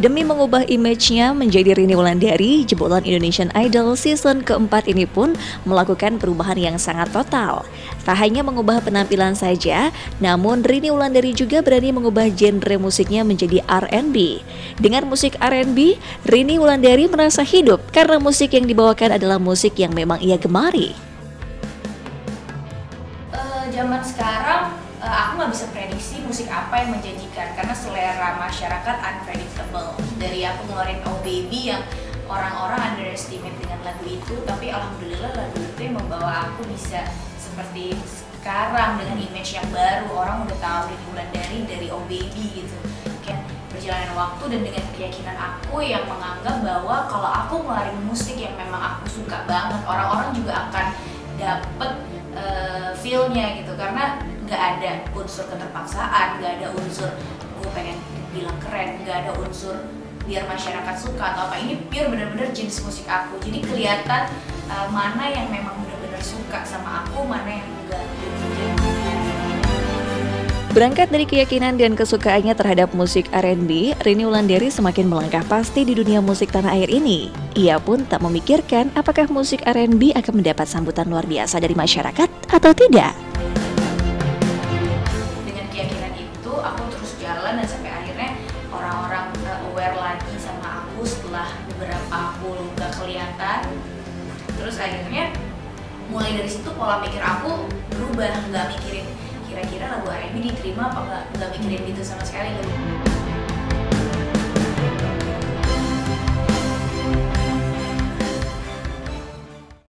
Demi mengubah image-nya menjadi Rini Wulandari, jebolan Indonesian Idol season keempat ini pun melakukan perubahan yang sangat total. Tak hanya mengubah penampilan saja, namun Rini Wulandari juga berani mengubah genre musiknya menjadi R&B. Dengan musik R&B, Rini Wulandari merasa hidup karena musik yang dibawakan adalah musik yang memang ia gemari. Uh, zaman sekarang uh, aku nggak bisa prediksi musik apa yang menjanjikan karena selera masyarakat unpredictable. Dari aku ngeluarin Oh Baby yang orang-orang underestimate dengan lagu itu tapi alhamdulillah lagu itu yang membawa aku bisa seperti sekarang dengan image yang baru. Orang udah tahu dari bulan dari dari Oh Baby gitu. Kayak perjalanan waktu dan dengan keyakinan aku yang menganggap bahwa kalau aku ngeluarin musik yang memang aku suka banget orang-orang juga akan dapet uh, feelnya gitu. Karena nggak ada unsur keterpaksaan nggak ada unsur gue pengen bilang keren nggak ada unsur biar masyarakat suka atau apa ini pure bener-bener jenis musik aku jadi kelihatan uh, mana yang memang bener-bener suka sama aku mana yang enggak Berangkat dari keyakinan dan kesukaannya terhadap musik R&B, Rini Wulandari semakin melangkah pasti di dunia musik tanah air ini. Ia pun tak memikirkan apakah musik R&B akan mendapat sambutan luar biasa dari masyarakat atau tidak. Aku gak kelihatan. Terus akhirnya mulai dari situ pola pikir aku berubah nggak mikirin kira-kira lagu R&B diterima apa nggak nggak mikirin gitu sama sekali. lagi